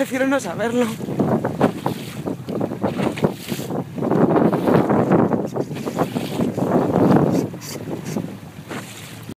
prefiero no saberlo.